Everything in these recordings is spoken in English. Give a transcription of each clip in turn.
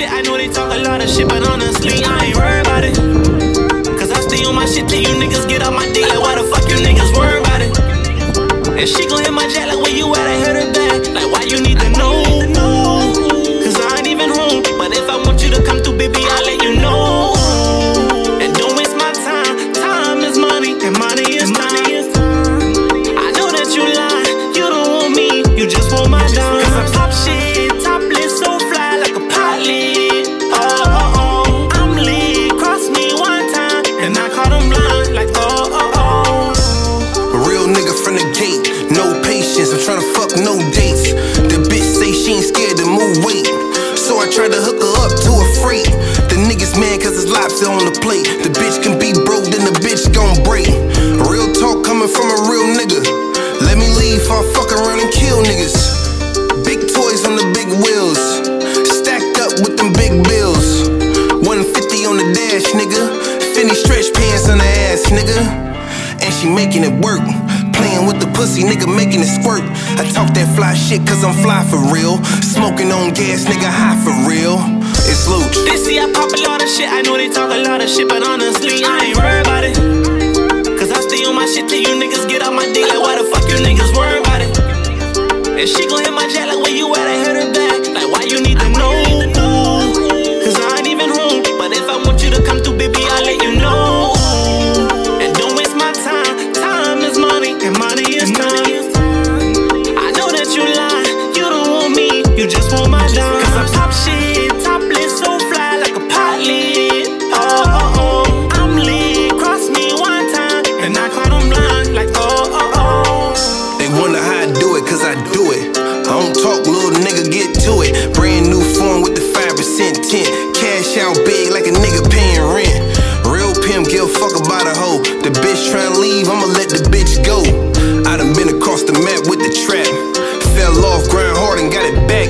shit. I know they talk a lot of shit, but honestly, I ain't worried about it. Cause I stay on my shit till you niggas get off my dick. Like, why the fuck you niggas worry about it? And she gon' hit my jet like, where you at? I heard her back. Like, tried to hook her up to a freight. The niggas mad cause it's lobster on the plate. The bitch can be broke, then the bitch gon' break. Real talk coming from a real nigga. Let me leave, I'll fuck around and kill niggas. Big toys on the big wheels. Stacked up with them big bills. 150 on the dash, nigga. Fendi stretch pants on the ass, nigga. And she making it work. Playing with the pussy, nigga, making it squirt. I talk that fly shit cause I'm fly for real. Smoking on gas, nigga, high for real. It's Luch. They see I pop a lot of shit. I know they talk a lot of shit, but honestly, I ain't worried about it. Cause I stay on my shit till you niggas get off my dick. Like, why the fuck you niggas worry about it? And she gon' hit my jet like, where you at? I get to it. Brand new form with the 5% tint. Cash out big like a nigga paying rent. Real pimp, give a fuck about a hoe. The bitch tryna leave, I'ma let the bitch go. I done been across the map with the trap. Fell off, grind hard and got it back.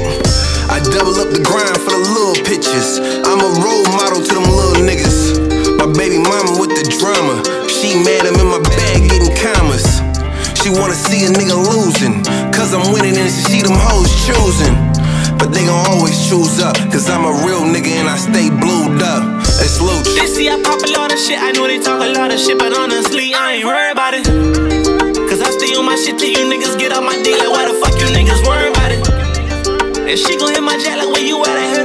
I double up the grind for the little pictures. I'm a role model to them little niggas. My baby mama with the drama. She mad wanna see a nigga losing. Cause I'm winning and she them hoes choosing. But they gon' always choose up. Cause I'm a real nigga and I stay blued up. It's Luch. They see I pop a lot of shit. I know they talk a lot of shit, but honestly, I ain't worried about it. Cause I stay on my shit till you niggas get off my dick. Like, why the fuck you niggas worry about it? And she gon' hit my jet like, where you at? I